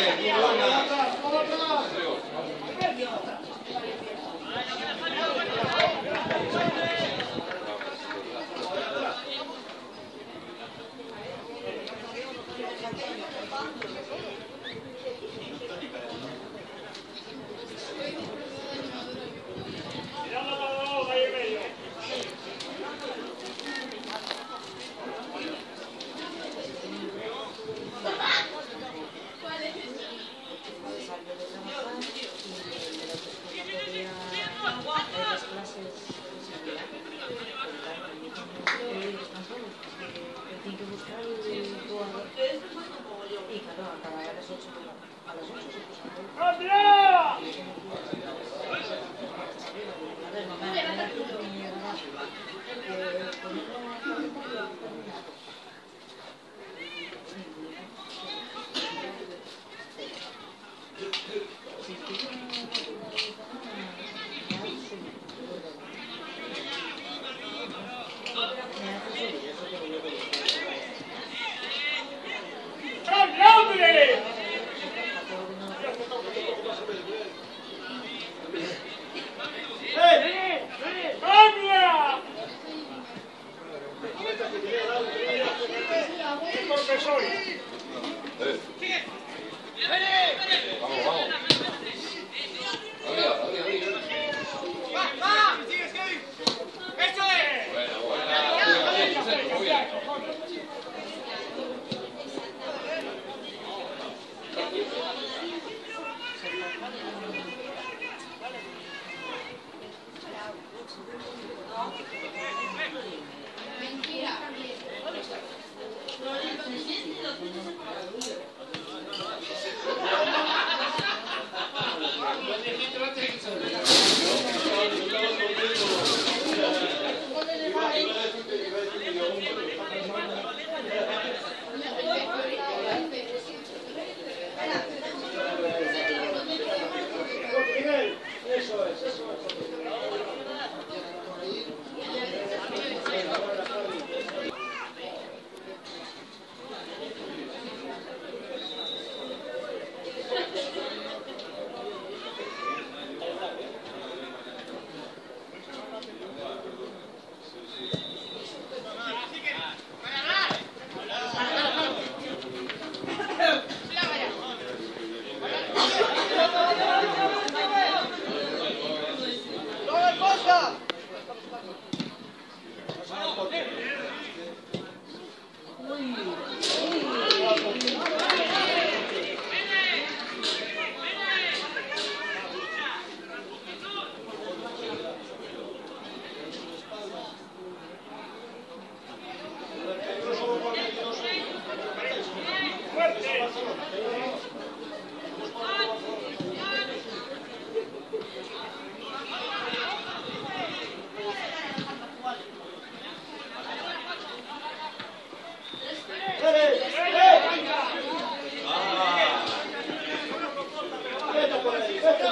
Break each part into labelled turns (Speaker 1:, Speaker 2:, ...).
Speaker 1: Yeah.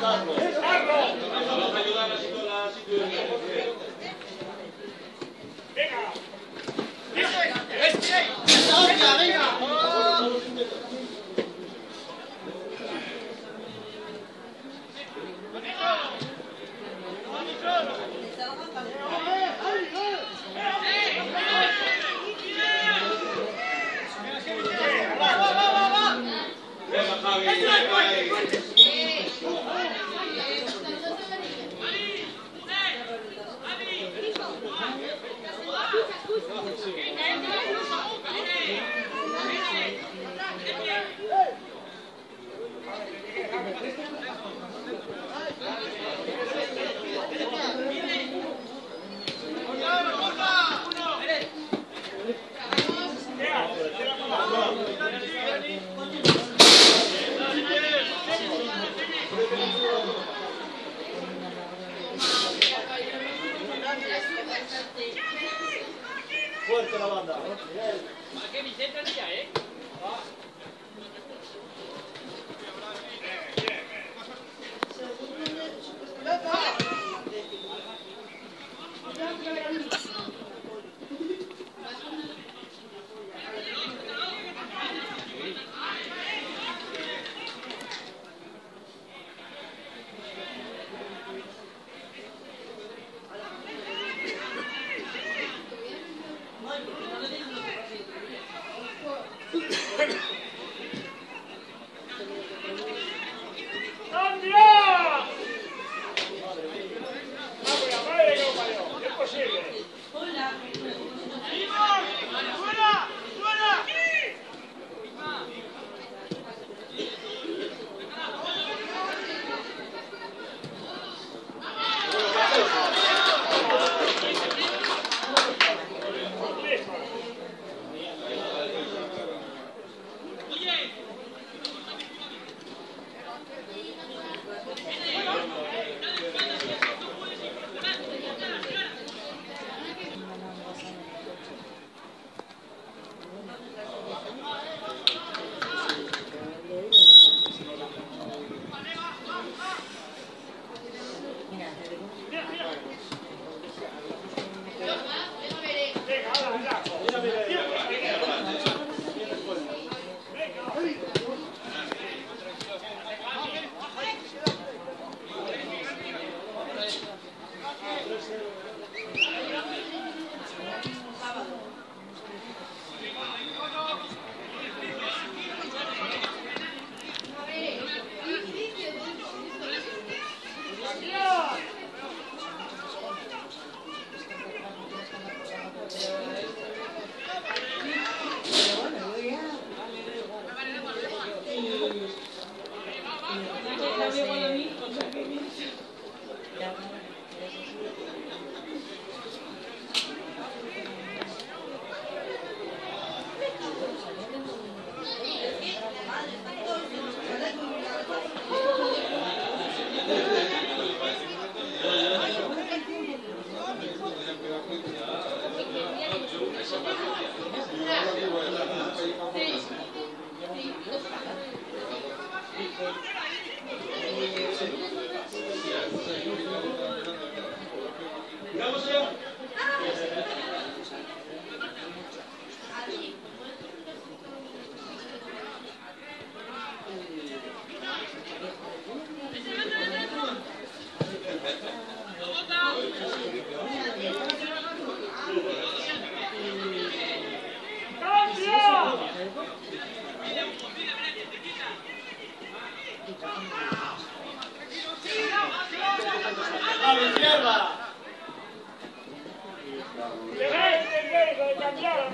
Speaker 1: Vamos a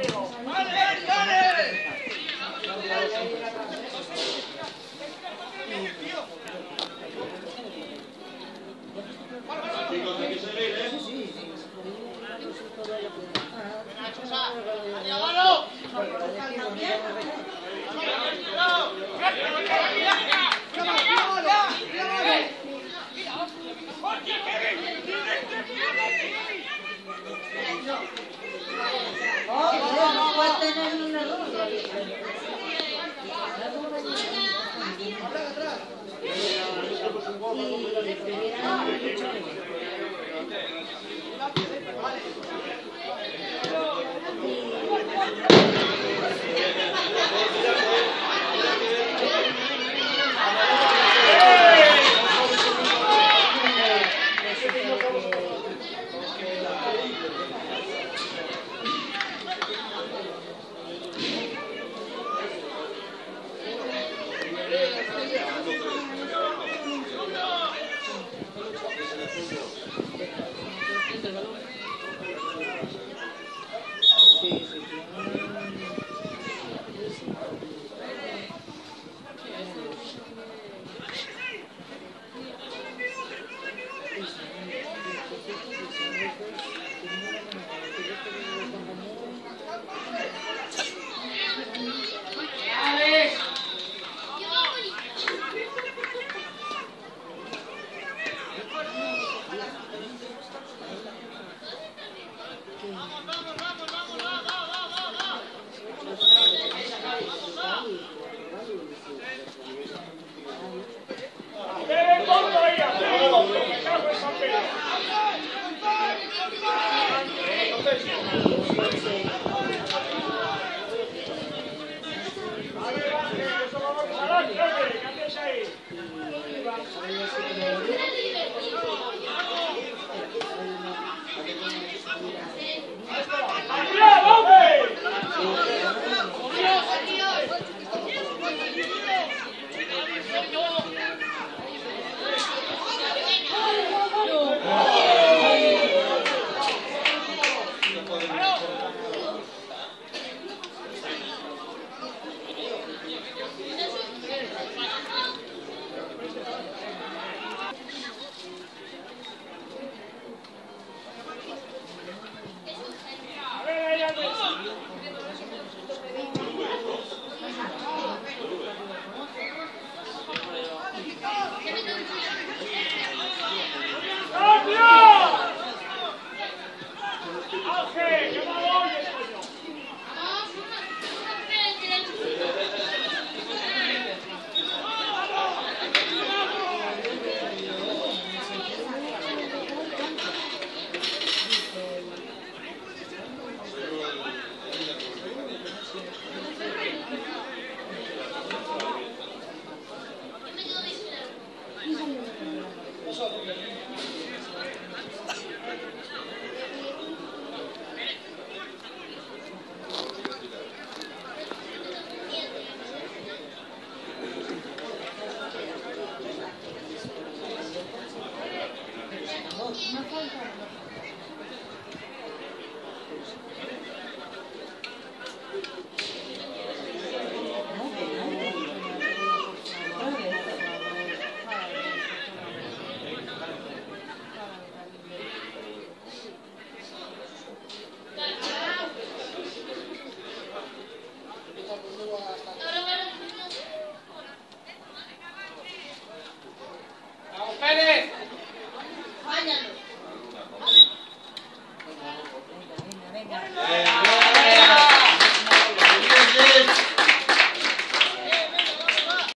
Speaker 1: Chicos, Amen.